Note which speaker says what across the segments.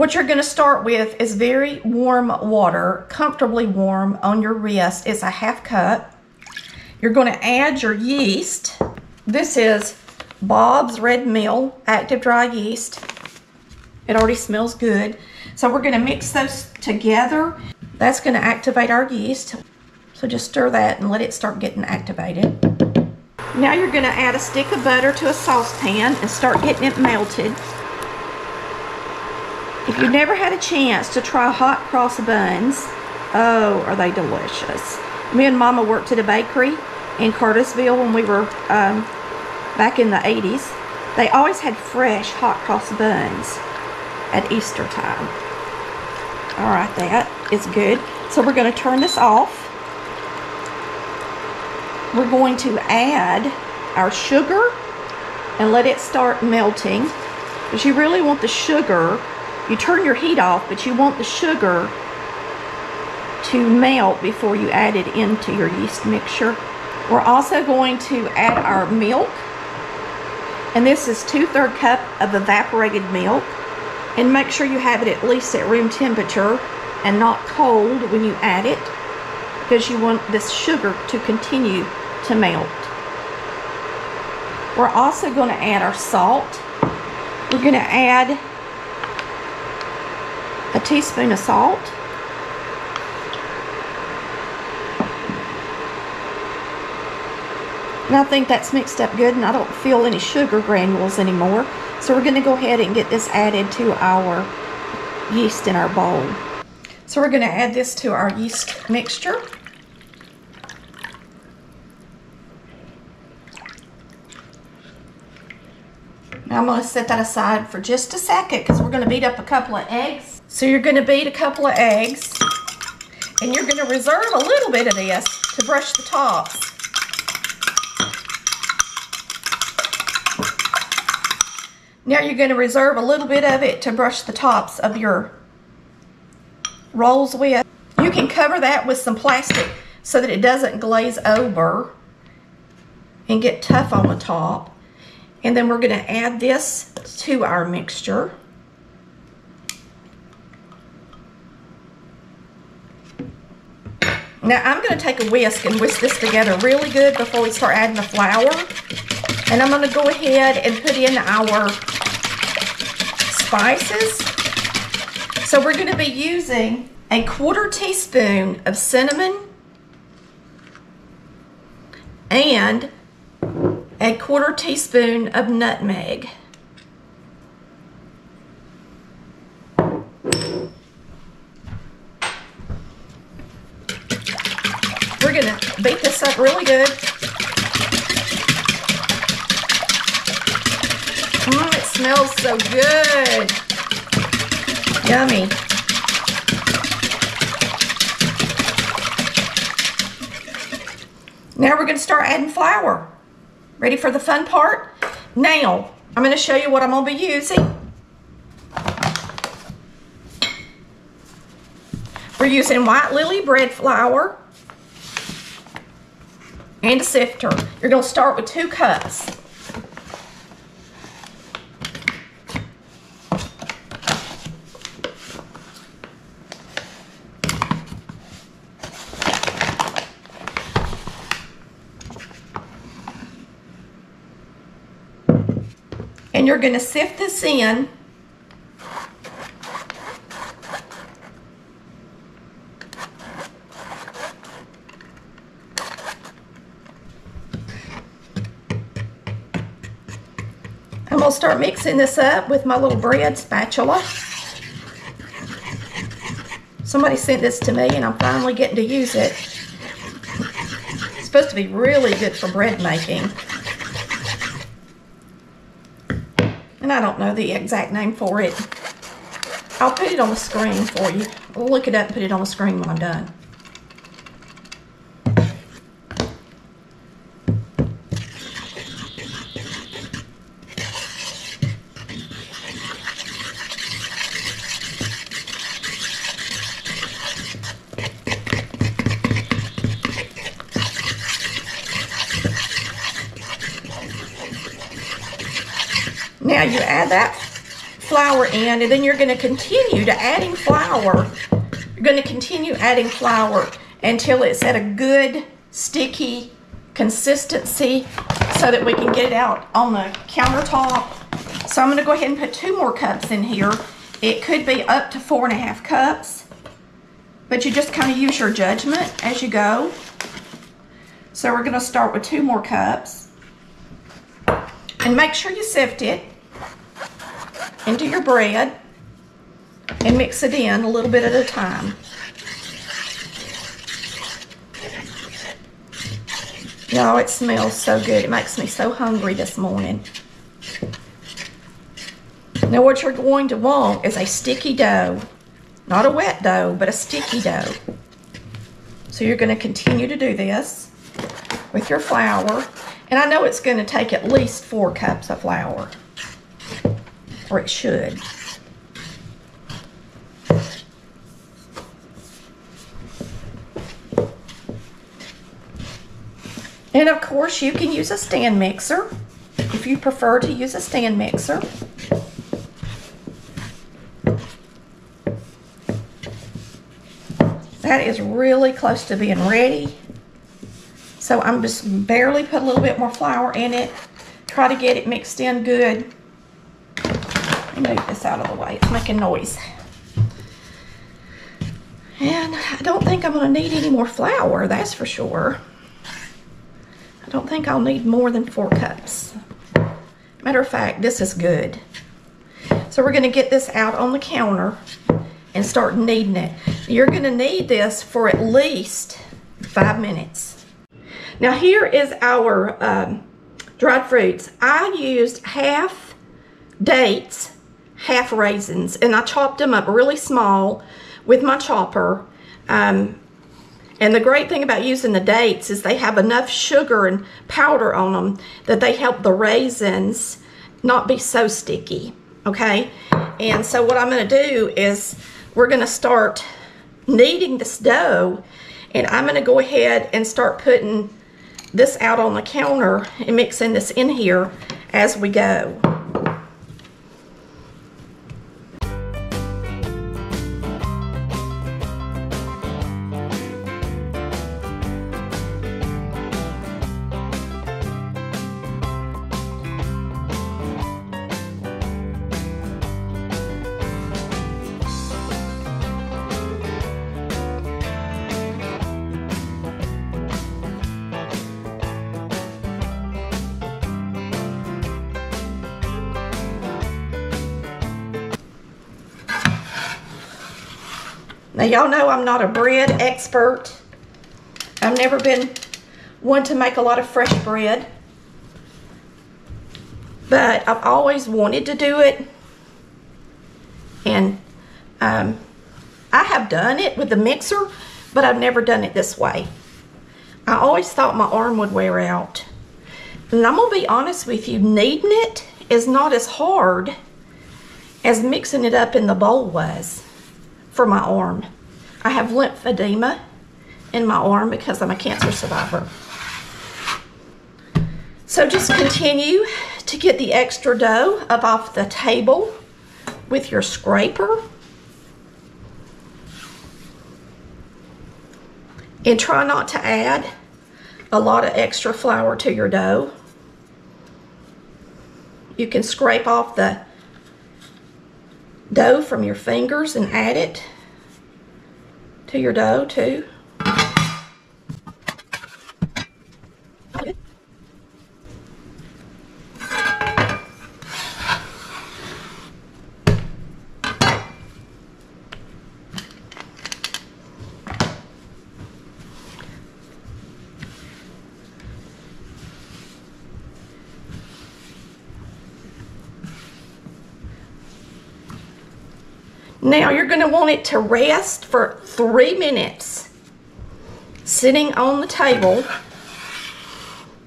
Speaker 1: What you're gonna start with is very warm water, comfortably warm on your wrist. It's a half cup. You're gonna add your yeast. This is Bob's Red Mill Active Dry Yeast. It already smells good. So we're gonna mix those together. That's gonna activate our yeast. So just stir that and let it start getting activated. Now you're gonna add a stick of butter to a saucepan and start getting it melted. If you've never had a chance to try hot cross buns, oh, are they delicious. Me and Mama worked at a bakery in Cartersville when we were um, back in the 80s. They always had fresh hot cross buns at Easter time. All right, that is good. So we're going to turn this off. We're going to add our sugar and let it start melting. Because you really want the sugar, you turn your heat off, but you want the sugar to melt before you add it into your yeast mixture. We're also going to add our milk. And this is two-third cup of evaporated milk. And make sure you have it at least at room temperature and not cold when you add it because you want this sugar to continue to melt. We're also going to add our salt. We're going to add teaspoon of salt. And I think that's mixed up good and I don't feel any sugar granules anymore. So we're going to go ahead and get this added to our yeast in our bowl. So we're going to add this to our yeast mixture. Now I'm going to set that aside for just a second because we're going to beat up a couple of eggs. So you're going to beat a couple of eggs and you're going to reserve a little bit of this to brush the tops. Now you're going to reserve a little bit of it to brush the tops of your rolls with. You can cover that with some plastic so that it doesn't glaze over and get tough on the top. And then we're going to add this to our mixture. Now I'm going to take a whisk and whisk this together really good before we start adding the flour. And I'm going to go ahead and put in our spices. So we're going to be using a quarter teaspoon of cinnamon and a quarter teaspoon of nutmeg. We're going to beat this up really good. Mmm, it smells so good. Yummy. Now we're going to start adding flour. Ready for the fun part? Now, I'm going to show you what I'm going to be using. We're using white lily bread flour and a sifter. You're going to start with two cups. And you're going to sift this in. Going to start mixing this up with my little bread spatula. Somebody sent this to me and I'm finally getting to use it. It's supposed to be really good for bread making. And I don't know the exact name for it. I'll put it on the screen for you. I'll look it up and put it on the screen when I'm done. Now you add that flour in and then you're going to continue to adding flour. You're going to continue adding flour until it's at a good sticky consistency so that we can get it out on the countertop. So I'm going to go ahead and put two more cups in here. It could be up to four and a half cups, but you just kind of use your judgment as you go. So we're going to start with two more cups. And make sure you sift it into your bread and mix it in a little bit at a time. Y'all, it smells so good. It makes me so hungry this morning. Now what you're going to want is a sticky dough. Not a wet dough, but a sticky dough. So you're going to continue to do this with your flour. And I know it's going to take at least four cups of flour. Or it should. And of course you can use a stand mixer if you prefer to use a stand mixer. That is really close to being ready. So I'm just barely put a little bit more flour in it. Try to get it mixed in good. Move this out of the way. It's making noise. And I don't think I'm going to need any more flour, that's for sure. I don't think I'll need more than four cups. Matter of fact, this is good. So we're going to get this out on the counter and start kneading it. You're going to need this for at least five minutes. Now here is our um, dried fruits. I used half dates, half raisins, and I chopped them up really small with my chopper. Um, and the great thing about using the dates is they have enough sugar and powder on them that they help the raisins not be so sticky, okay? And so what I'm gonna do is we're gonna start kneading this dough and I'm gonna go ahead and start putting this out on the counter and mixing this in here as we go. Now y'all know I'm not a bread expert. I've never been one to make a lot of fresh bread. But I've always wanted to do it. And um, I have done it with the mixer, but I've never done it this way. I always thought my arm would wear out. And I'm going to be honest with you, kneading it is not as hard as mixing it up in the bowl was for my arm. I have lymphedema in my arm because I'm a cancer survivor. So just continue to get the extra dough up off the table with your scraper. And try not to add a lot of extra flour to your dough. You can scrape off the dough from your fingers and add it to your dough too. Now you're going to want it to rest for three minutes sitting on the table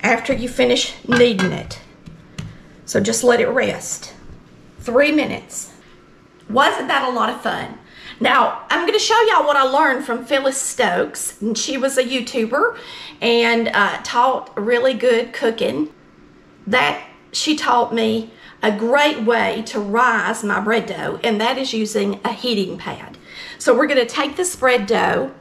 Speaker 1: after you finish kneading it. So just let it rest. Three minutes. Wasn't that a lot of fun? Now, I'm going to show y'all what I learned from Phyllis Stokes. And she was a YouTuber and uh, taught really good cooking. That she taught me a great way to rise my bread dough, and that is using a heating pad. So we're gonna take the spread dough,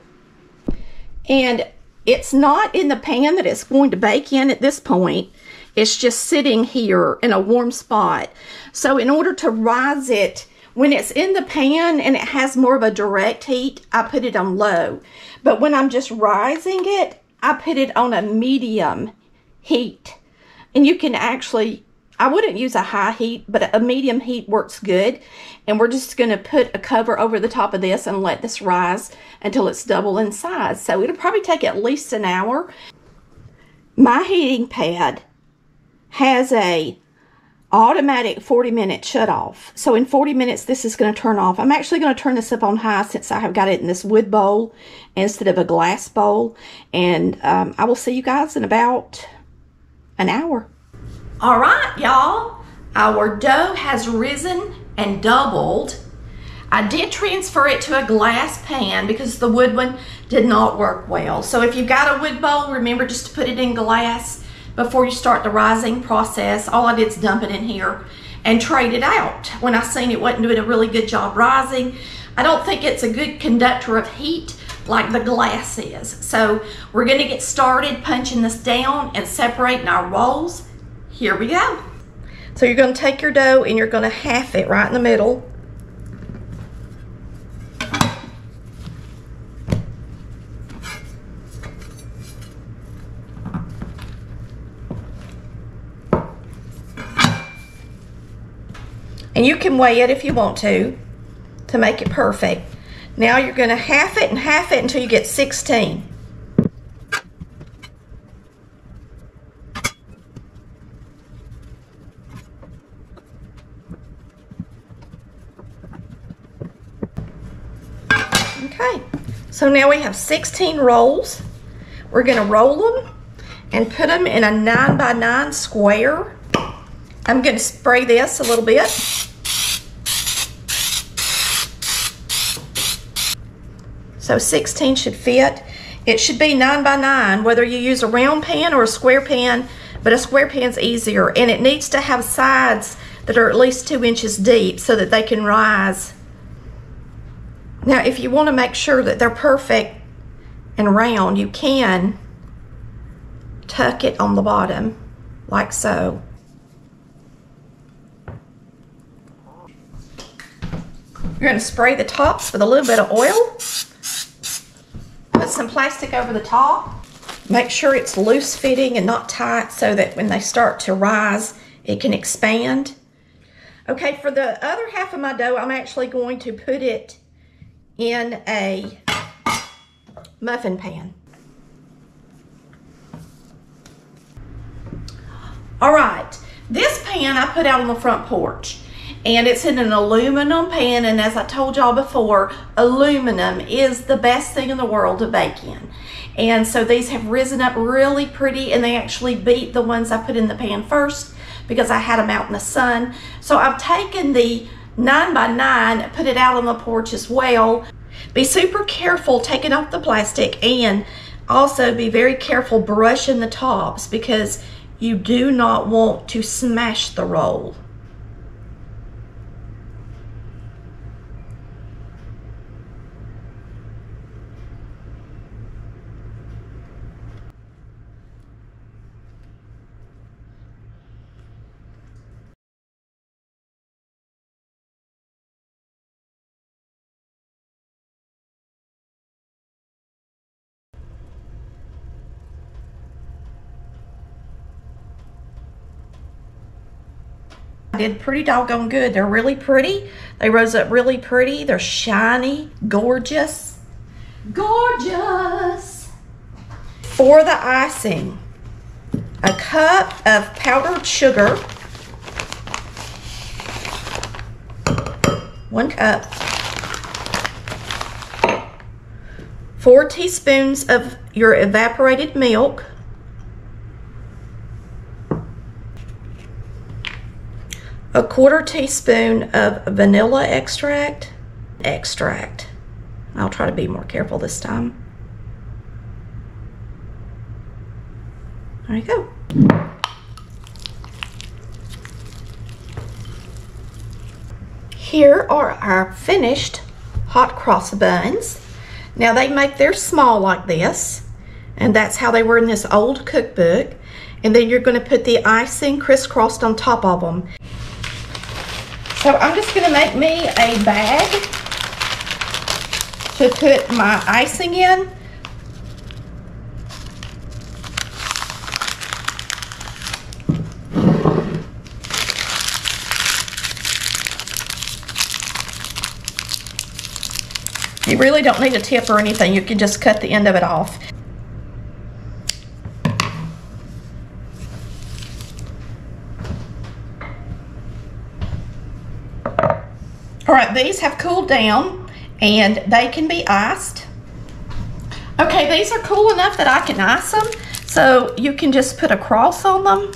Speaker 1: and it's not in the pan that it's going to bake in at this point. It's just sitting here in a warm spot. So in order to rise it, when it's in the pan and it has more of a direct heat, I put it on low. But when I'm just rising it, I put it on a medium heat. And you can actually, I wouldn't use a high heat, but a medium heat works good. And we're just going to put a cover over the top of this and let this rise until it's double in size. So it'll probably take at least an hour. My heating pad has a automatic 40 minute shut off. So in 40 minutes, this is going to turn off. I'm actually going to turn this up on high since I have got it in this wood bowl instead of a glass bowl. And um, I will see you guys in about an hour. All right, y'all. Our dough has risen and doubled. I did transfer it to a glass pan because the wood one did not work well. So if you've got a wood bowl, remember just to put it in glass before you start the rising process. All I did is dump it in here and trade it out. When I seen it wasn't doing a really good job rising, I don't think it's a good conductor of heat like the glass is. So we're gonna get started punching this down and separating our rolls. Here we go. So you're gonna take your dough and you're gonna half it right in the middle. And you can weigh it if you want to, to make it perfect. Now you're gonna half it and half it until you get 16. Okay, so now we have 16 rolls. We're gonna roll them and put them in a nine by nine square. I'm gonna spray this a little bit. So 16 should fit. It should be 9 by 9 whether you use a round pan or a square pan, but a square pan's easier. And it needs to have sides that are at least 2 inches deep so that they can rise. Now if you want to make sure that they're perfect and round, you can tuck it on the bottom like so. You're going to spray the tops with a little bit of oil. Put some plastic over the top. Make sure it's loose fitting and not tight so that when they start to rise, it can expand. Okay, for the other half of my dough, I'm actually going to put it in a muffin pan. All right, this pan I put out on the front porch and it's in an aluminum pan and as I told y'all before aluminum is the best thing in the world to bake in and so these have risen up really pretty and they actually beat the ones I put in the pan first because I had them out in the sun so I've taken the 9 by 9 put it out on the porch as well. Be super careful taking off the plastic and also be very careful brushing the tops because you do not want to smash the roll did pretty doggone good. They're really pretty. They rose up really pretty. They're shiny, gorgeous. Gorgeous. For the icing, a cup of powdered sugar. One cup. Four teaspoons of your evaporated milk. A quarter teaspoon of vanilla extract, extract. I'll try to be more careful this time. There you go. Here are our finished hot cross buns. Now they make theirs small like this, and that's how they were in this old cookbook. And then you're gonna put the icing crisscrossed on top of them. So I'm just gonna make me a bag to put my icing in. You really don't need a tip or anything. You can just cut the end of it off. These have cooled down and they can be iced. Okay, these are cool enough that I can ice them. So you can just put a cross on them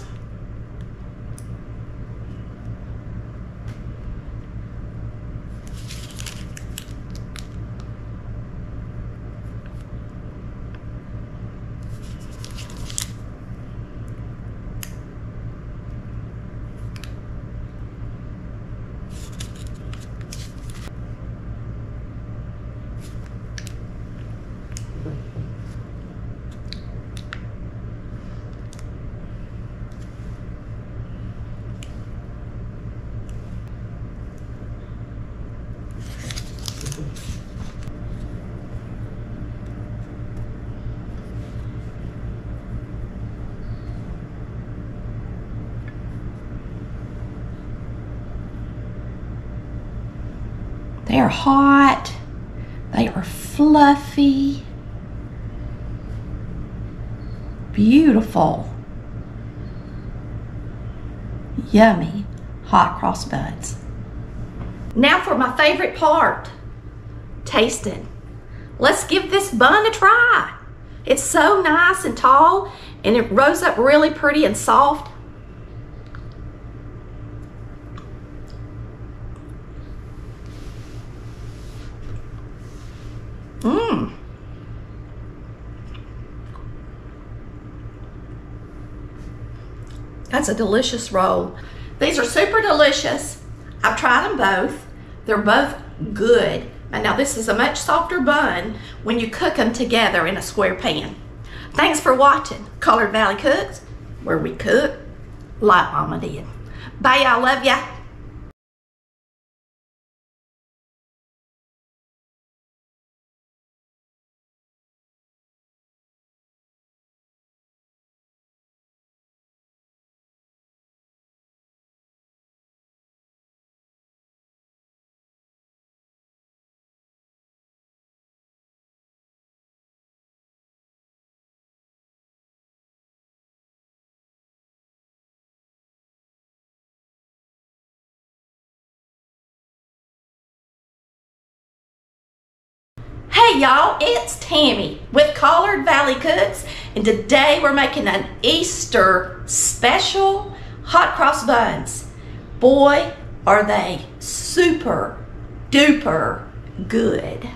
Speaker 1: They are hot. They are fluffy. Beautiful. Yummy hot cross buns. Now for my favorite part, tasting. Let's give this bun a try. It's so nice and tall and it rose up really pretty and soft. That's a delicious roll. These are super delicious. I've tried them both. They're both good. And now this is a much softer bun when you cook them together in a square pan. Thanks for watching Collard Valley Cooks, where we cook like Mama did. Bye, y'all. Love ya. Hey y'all, it's Tammy with Collard Valley Cooks and today we're making an Easter special hot cross buns. Boy, are they super duper good.